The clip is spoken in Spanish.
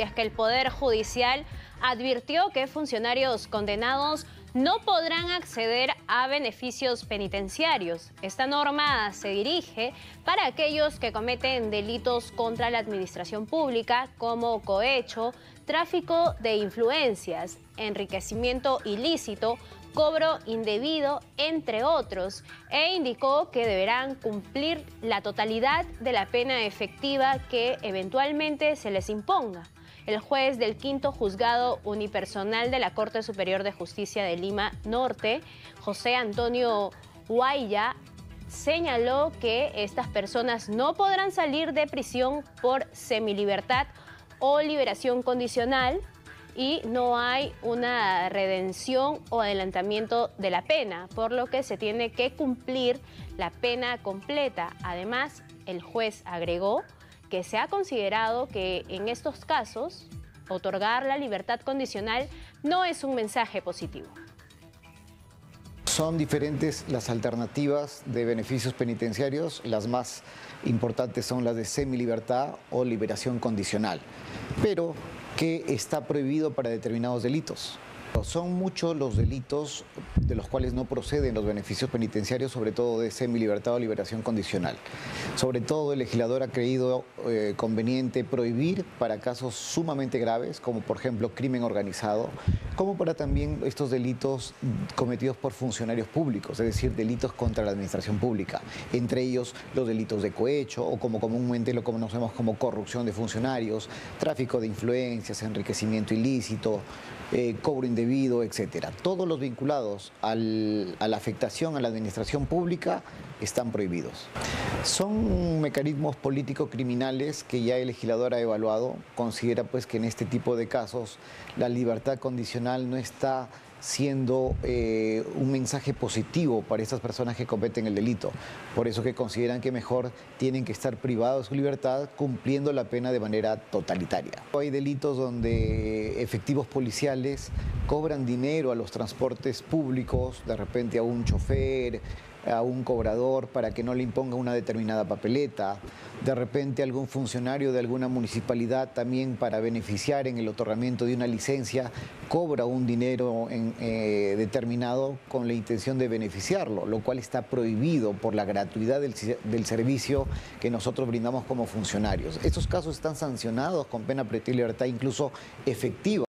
Es que el Poder Judicial advirtió que funcionarios condenados no podrán acceder a beneficios penitenciarios. Esta norma se dirige para aquellos que cometen delitos contra la administración pública como cohecho, tráfico de influencias, enriquecimiento ilícito, cobro indebido, entre otros, e indicó que deberán cumplir la totalidad de la pena efectiva que eventualmente se les imponga el juez del quinto juzgado unipersonal de la Corte Superior de Justicia de Lima Norte, José Antonio Guaya, señaló que estas personas no podrán salir de prisión por semilibertad o liberación condicional y no hay una redención o adelantamiento de la pena, por lo que se tiene que cumplir la pena completa. Además, el juez agregó que se ha considerado que en estos casos otorgar la libertad condicional no es un mensaje positivo. Son diferentes las alternativas de beneficios penitenciarios, las más importantes son las de semilibertad o liberación condicional, pero que está prohibido para determinados delitos. Son muchos los delitos de los cuales no proceden los beneficios penitenciarios, sobre todo de semilibertad o liberación condicional. Sobre todo el legislador ha creído eh, conveniente prohibir para casos sumamente graves, como por ejemplo crimen organizado, como para también estos delitos cometidos por funcionarios públicos, es decir, delitos contra la administración pública, entre ellos los delitos de cohecho o como comúnmente lo conocemos como corrupción de funcionarios, tráfico de influencias, enriquecimiento ilícito, eh, cobro indebido, etcétera. Todos los vinculados a la afectación a la administración pública están prohibidos. Son mecanismos político-criminales que ya el legislador ha evaluado. Considera pues que en este tipo de casos la libertad condicional no está siendo eh, un mensaje positivo para estas personas que cometen el delito. Por eso que consideran que mejor tienen que estar privados de su libertad cumpliendo la pena de manera totalitaria. Hay delitos donde efectivos policiales cobran dinero a los transportes públicos, de repente a un chofer, a un cobrador para que no le imponga una determinada papeleta, de repente algún funcionario de alguna municipalidad también para beneficiar en el otorgamiento de una licencia cobra un dinero eh, determinado con la intención de beneficiarlo, lo cual está prohibido por la gratuidad del, del servicio que nosotros brindamos como funcionarios. Estos casos están sancionados con pena previa libertad incluso efectiva.